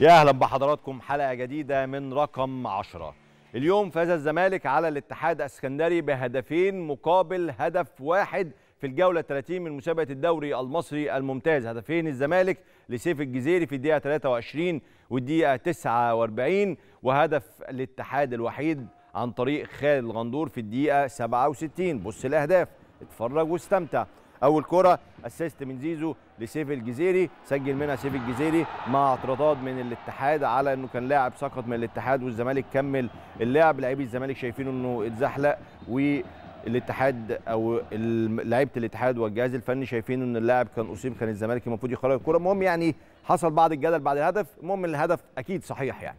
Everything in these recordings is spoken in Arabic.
يا أهلا بحضراتكم حلقة جديدة من رقم 10 اليوم فاز الزمالك على الاتحاد السكندري بهدفين مقابل هدف واحد في الجولة 30 من مسابقة الدوري المصري الممتاز. هدفين الزمالك لسيف الجزيري في الدقيقة 23 والدقيقة 49 وهدف الاتحاد الوحيد عن طريق خالد الغندور في الدقيقة 67 بص الأهداف اتفرج واستمتع. أول كرة assist من زيزو لسيف الجزيري سجل منها سيف الجزيري مع اعتراضات من الاتحاد على إنه كان لاعب سقط من الاتحاد والزمالك كمل اللعب لاعبي الزمالك شايفين إنه اتزحلق والاتحاد أو لعيبة الاتحاد والجهاز الفني شايفين إن اللاعب كان أصيب كان الزمالك المفروض يخرج الكرة. المهم يعني حصل بعض الجدل بعد الهدف. المهم الهدف أكيد صحيح يعني.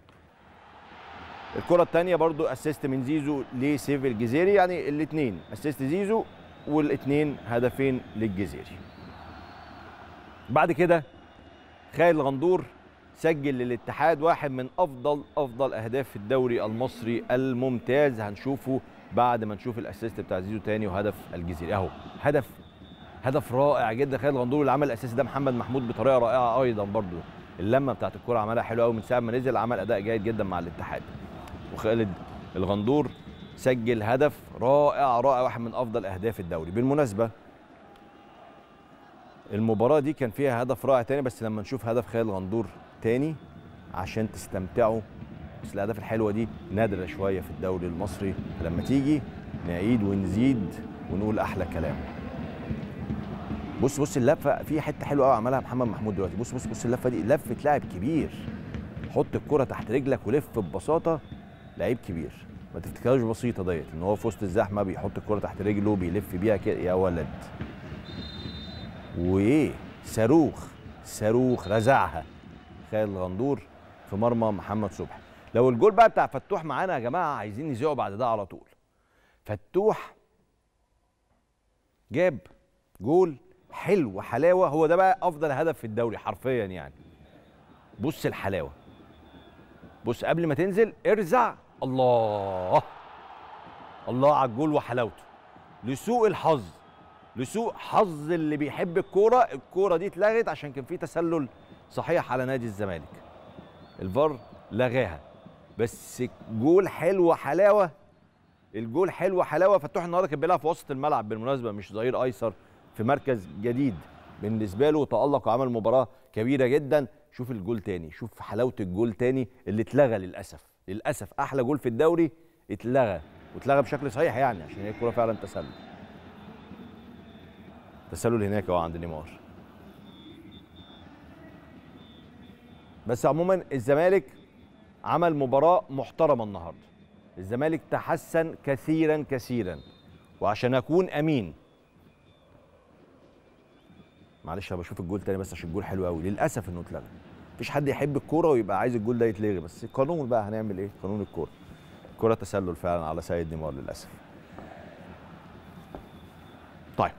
الكرة الثانية برضو assist من زيزو لسيف الجزيري يعني الاثنين assist زيزو والاثنين هدفين للجزيري بعد كده خالد الغندور سجل للاتحاد واحد من أفضل أفضل أهداف الدوري المصري الممتاز. هنشوفه بعد ما نشوف الأسيست بتاع زيزو تاني وهدف الجزيري أهو هدف هدف رائع جدا. خالد الغندور اللي عمل الأسيست ده محمد محمود بطريقة رائعة أيضا برضو. اللمة بتاعت الكرة عملها حلوة قوي من ساعة ما نزل عمل أداء جيد جدا مع الاتحاد. وخالد الغندور سجل هدف رائع رائع واحد من أفضل أهداف الدوري. بالمناسبة المباراة دي كان فيها هدف رائع تاني بس لما نشوف هدف خالد غندور تاني عشان تستمتعوا بس الأهداف الحلوة دي نادرة شوية في الدوري المصري. لما تيجي نعيد ونزيد ونقول أحلى كلام. بص بص اللفة في حتة حلوة قوي عملها محمد محمود دلوقتي. بص بص بص اللفة دي. لفه لاعب كبير. حط الكرة تحت رجلك ولف ببساطة. لعيب كبير. ما تفتكرهاش بسيطة ديت إن هو في وسط الزحمة بيحط الكرة تحت رجله بيلف بيها كده يا ولد. وإيه؟ صاروخ صاروخ رزعها. خالد الغندور في مرمى محمد صبحي. لو الجول بقى بتاع فتوح معانا يا جماعة عايزين نذيعه بعد ده على طول. فتوح جاب جول حلو وحلاوه هو ده بقى أفضل هدف في الدوري حرفيا يعني. بص الحلاوة. بص قبل ما تنزل ارزع. الله. الله على الجول وحلاوته. لسوء الحظ لسوء حظ اللي بيحب الكورة الكورة دي اتلغت عشان كان في تسلل صحيح على نادي الزمالك. الفار لغاها. بس جول حلو حلاوه الجول حلو حلاوه فتوح النهارده كان بيلعب في وسط الملعب بالمناسبة مش ظهير أيسر في مركز جديد بالنسبة له تالق وعمل مباراة كبيرة جدا. شوف الجول تاني شوف حلاوة الجول تاني اللي اتلغى للأسف. للأسف أحلى جول في الدوري اتلغى واتلغى بشكل صحيح يعني عشان هي الكورة فعلا تسلل. تسلل هناك أهو عند نيمار. بس عموما الزمالك عمل مباراة محترمة النهارده. الزمالك تحسن كثيرا كثيرا وعشان أكون أمين معلش أنا بشوف الجول تاني بس عشان الجول حلو قوي. للأسف إنه اتلغى. مفيش حد يحب الكورة ويبقى عايز الجول ده يتلغي بس قانون بقى هنعمل إيه؟ قانون الكورة. الكوره تسلل فعلا على سيد نيمار للأسف. طيب.